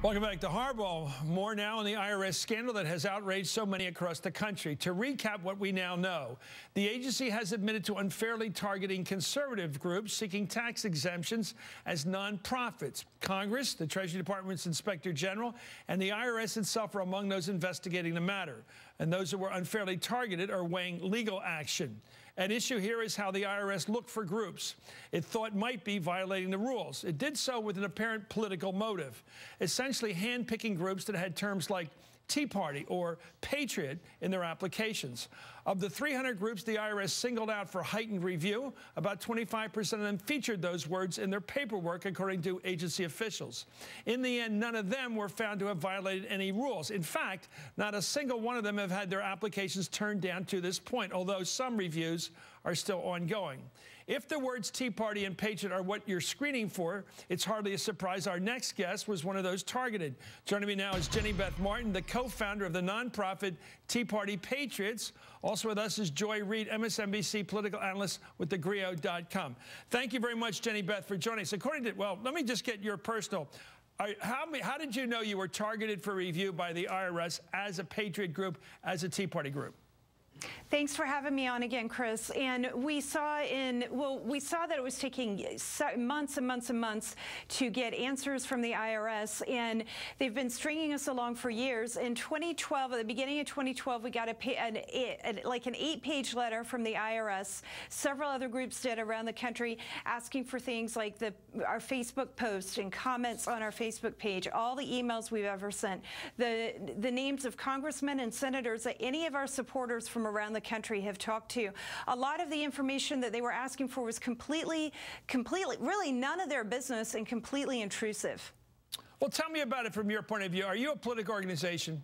Welcome back to Hardball. More now on the IRS scandal that has outraged so many across the country. To recap what we now know, the agency has admitted to unfairly targeting conservative groups seeking tax exemptions as nonprofits. Congress, the Treasury Department's Inspector General, and the IRS itself are among those investigating the matter. And those who were unfairly targeted are weighing legal action. An issue here is how the IRS looked for groups it thought might be violating the rules. It did so with an apparent political motive, essentially handpicking groups that had terms like Tea Party or Patriot in their applications. Of the 300 groups the IRS singled out for heightened review, about 25% of them featured those words in their paperwork, according to agency officials. In the end, none of them were found to have violated any rules. In fact, not a single one of them have had their applications turned down to this point, although some reviews are still ongoing. If the words Tea Party and Patriot are what you're screening for, it's hardly a surprise our next guest was one of those targeted. Joining me now is Jenny Beth Martin, the co-founder of the nonprofit Tea Party Patriots. Also with us is Joy Reid, MSNBC political analyst with thegrio.com. Thank you very much, Jenny Beth, for joining us. According to, well, let me just get your personal. How, how did you know you were targeted for review by the IRS as a Patriot group, as a Tea Party group? Thanks for having me on again, Chris. And we saw in, well, we saw that it was taking months and months and months to get answers from the IRS. And they've been stringing us along for years. In 2012, at the beginning of 2012, we got a, an, like an eight page letter from the IRS. Several other groups did around the country asking for things like the, our Facebook post and comments on our Facebook page, all the emails we've ever sent, the, the names of congressmen and senators that any of our supporters from around the country have talked to. A lot of the information that they were asking for was completely, completely, really none of their business and completely intrusive. Well, tell me about it from your point of view. Are you a political organization?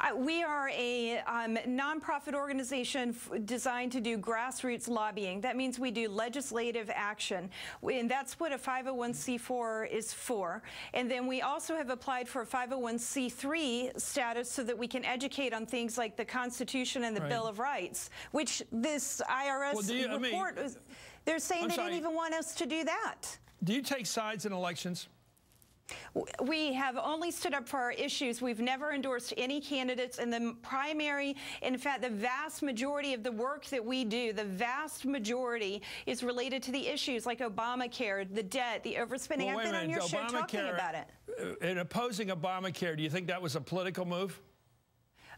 Uh, we are a um, nonprofit organization designed to do grassroots lobbying. That means we do legislative action, and that's what a 501c4 is for. And then we also have applied for a 501c3 status so that we can educate on things like the Constitution and the right. Bill of Rights, which this IRS well, you, report, I mean, they're saying I'm they sorry. didn't even want us to do that. Do you take sides in elections? We have only stood up for our issues. We've never endorsed any candidates in the primary. In fact, the vast majority of the work that we do, the vast majority is related to the issues like Obamacare, the debt, the overspending. Well, I've been on your show talking about it. Uh, in opposing Obamacare, do you think that was a political move?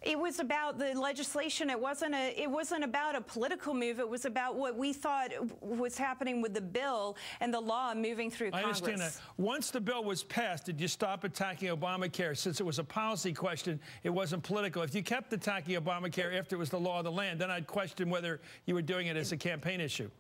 It was about the legislation. It wasn't a. It wasn't about a political move. It was about what we thought was happening with the bill and the law moving through I Congress. I understand that. Once the bill was passed, did you stop attacking Obamacare? Since it was a policy question, it wasn't political. If you kept attacking Obamacare after it was the law of the land, then I'd question whether you were doing it as a campaign issue.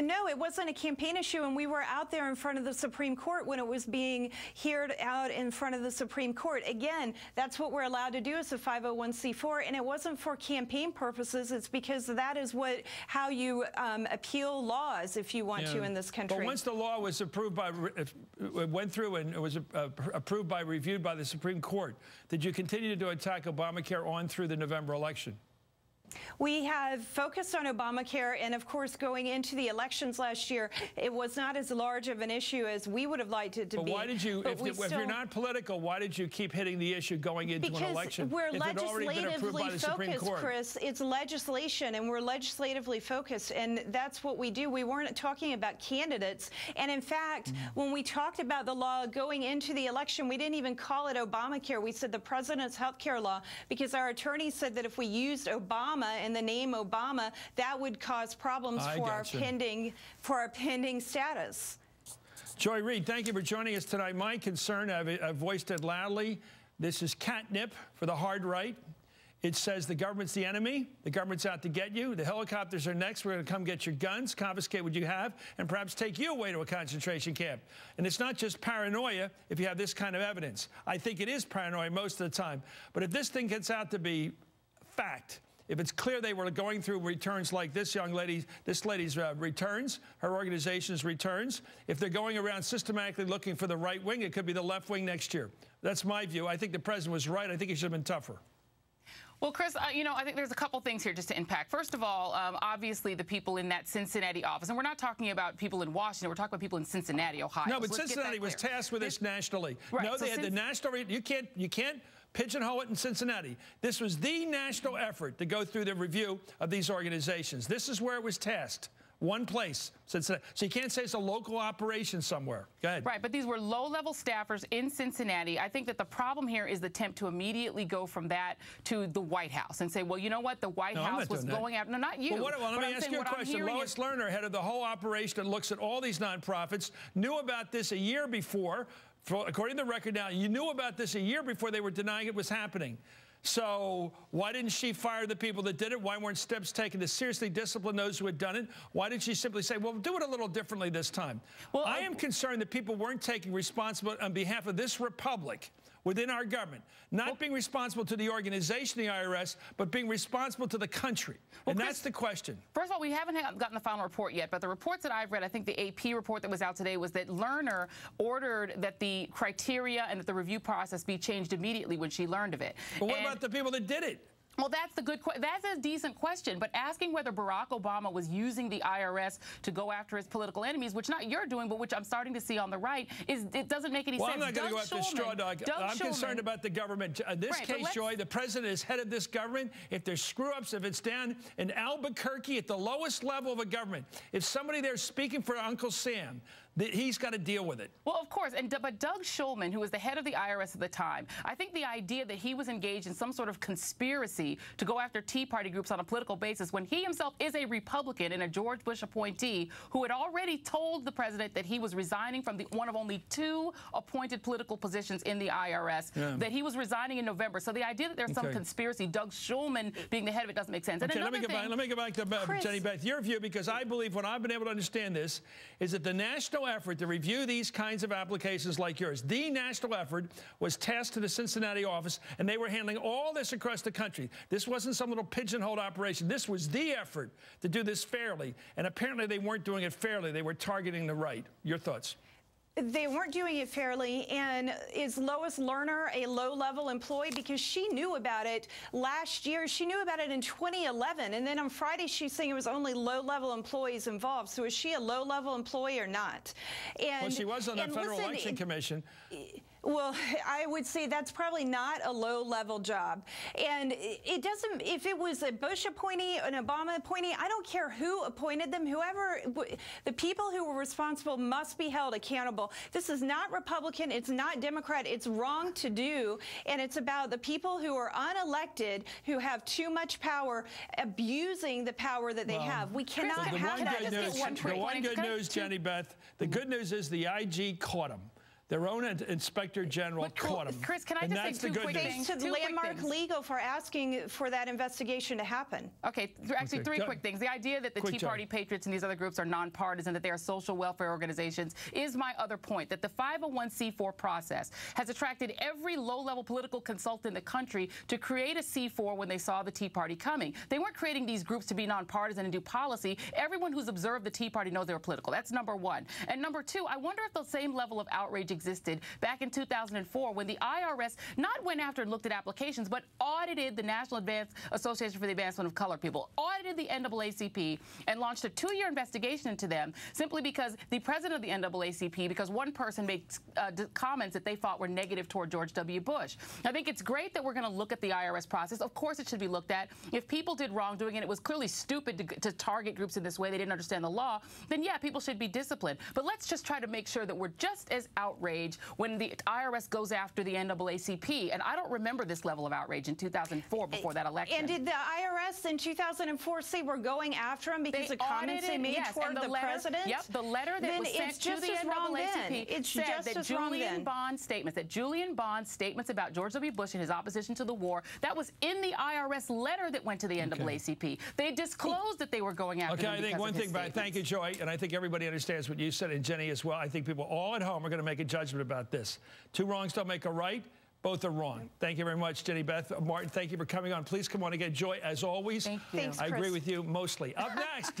No, it wasn't a campaign issue, and we were out there in front of the Supreme Court when it was being heard out in front of the Supreme Court. Again, that's what we're allowed to do as a 501c4, and it wasn't for campaign purposes. It's because that is what how you um, appeal laws if you want yeah. to in this country. But once the law was approved by, went through and it was uh, approved by, reviewed by the Supreme Court, did you continue to attack Obamacare on through the November election? We have focused on Obamacare, and of course, going into the elections last year, it was not as large of an issue as we would have liked it to but be. Why did you, if, if, you're not political, why did you keep hitting the issue going into an election? Because we're legislatively focused, Chris. It's legislation, and we're legislatively focused, and that's what we do. We weren't talking about candidates, and in fact, mm. when we talked about the law going into the election, we didn't even call it Obamacare. We said the president's health care law because our attorney said that if we used Obama Obama and the name Obama, that would cause problems I for our pending for our pending status. Joy Reid, thank you for joining us tonight. My concern, I've, I've voiced it loudly. This is catnip for the hard right. It says the government's the enemy. The government's out to get you. The helicopters are next. We're going to come get your guns, confiscate what you have, and perhaps take you away to a concentration camp. And it's not just paranoia if you have this kind of evidence. I think it is paranoia most of the time. But if this thing gets out to be fact, if it's clear they were going through returns like this young lady, this lady's uh, returns, her organization's returns, if they're going around systematically looking for the right wing, it could be the left wing next year. That's my view. I think the president was right. I think he should have been tougher. Well, Chris, uh, you know, I think there's a couple things here just to impact. First of all, um, obviously the people in that Cincinnati office, and we're not talking about people in Washington, we're talking about people in Cincinnati, Ohio. No, but so Cincinnati was tasked with this, nationally. Right, no, so they had the national. You can't. You can't pigeonhole it in Cincinnati. This was the national effort to go through the review of these organizations. This is where it was tasked. One place, Cincinnati. So you can't say it's a local operation somewhere. Go ahead. Right, but these were low-level staffers in Cincinnati. I think that the problem here is the attempt to immediately go from that to the White House and say, well, you know what, the White no, House was going after. No, not you. Well, what, well let me I'm ask you a question. Lois is, Lerner, head of the whole operation that looks at all these nonprofits, knew about this a year before. According to the record now, you knew about this a year before they were denying it was happening. So why didn't she fire the people that did it? Why weren't steps taken to seriously discipline those who had done it? Why did she simply say, well, do it a little differently this time? Well, I am concerned that people weren't taking responsibility on behalf of this republic within our government, not well, being responsible to the organization, the IRS, but being responsible to the country. Well, and Chris, that's the question. First of all, we haven't gotten the final report yet, but the reports that I've read, I think the AP report that was out today was that Lerner ordered that the criteria and that the review process be changed immediately when she learned of it. But what and about the people that did it? Well, that's the good. That's a decent question. But asking whether Barack Obama was using the IRS to go after his political enemies, which not you're doing, but which I'm starting to see on the right, is it doesn't make any well, sense. I'm not going to go after Shulman, straw dog. Doug I'm Shulman, concerned about the government. In this right, case, Joy, the president is head of this government. If there's screw ups, if it's down in Albuquerque at the lowest level of a government, if somebody there's speaking for Uncle Sam He's got to deal with it. Well, of course. And but Doug Shulman, who was the head of the IRS at the time, I think the idea that he was engaged in some sort of conspiracy to go after Tea Party groups on a political basis when he himself is a Republican and a George Bush appointee who had already told the president that he was resigning from the, one of only two appointed political positions in the IRS, yeah. that he was resigning in November. So the idea that there's okay. some conspiracy, Doug Shulman being the head of it doesn't make sense. Okay, let me, thing, back, let me go back to uh, Jenny Beth, your view, because I believe what I've been able to understand this is that the national effort to review these kinds of applications like yours. The national effort was tasked to the Cincinnati office, and they were handling all this across the country. This wasn't some little pigeonholed operation. This was the effort to do this fairly, and apparently they weren't doing it fairly. They were targeting the right. Your thoughts? They weren't doing it fairly. And is Lois Lerner a low-level employee? Because she knew about it last year. She knew about it in 2011. And then on Friday, she's saying it was only low-level employees involved. So is she a low-level employee or not? And, well, she was on the Federal listen, Election Commission. Well, I would say that's probably not a low-level job. And it doesn't, if it was a Bush appointee, an Obama appointee, I don't care who appointed them, whoever, the people who were responsible must be held accountable. This is not Republican, it's not Democrat, it's wrong to do, and it's about the people who are unelected, who have too much power, abusing the power that they well, have. We cannot have that. The one good news, Jenny Beth, the good news is the IG caught him. Their own inspector general but, caught him. Chris, can I and just say two quick things? Thanks to Landmark Legal for asking for that investigation to happen. Okay, actually okay. three Go. quick things. The idea that the quick Tea Party patriots and these other groups are nonpartisan, that they are social welfare organizations, is my other point. That the 501c4 process has attracted every low-level political consultant in the country to create a C4 when they saw the Tea Party coming. They weren't creating these groups to be nonpartisan and do policy. Everyone who's observed the Tea Party knows they were political. That's number one. And number two, I wonder if the same level of outrage existed back in 2004 when the IRS not went after and looked at applications, but audited the National Advance Association for the Advancement of Colored People, audited the NAACP, and launched a two-year investigation into them simply because the president of the NAACP, because one person made uh, comments that they thought were negative toward George W. Bush. I think it's great that we're going to look at the IRS process. Of course, it should be looked at. If people did wrongdoing and it was clearly stupid to, to target groups in this way, they didn't understand the law, then yeah, people should be disciplined. But let's just try to make sure that we're just as outraged when the IRS goes after the NAACP. And I don't remember this level of outrage in 2004 before that election. And did the IRS in 2004 say we're going after him because they of comments they made yes, toward the, the letter, president? Yep, the letter that then was sent to the NAACP it's said just that Julian Bond's statements, that Julian Bond's statements about George W. Bush and his opposition to the war, that was in the IRS letter that went to the NAACP. Okay. They disclosed that they were going after okay, him I think one thing, but thank you, Joy, and I think everybody understands what you said, and Jenny as well. I think people all at home are going to make a judgment about this. Two wrongs don't make a right. Both are wrong. Thank you very much, Jenny Beth. Uh, Martin, thank you for coming on. Please come on again. Joy, as always. Thank you. Thanks, I agree with you mostly. Up next.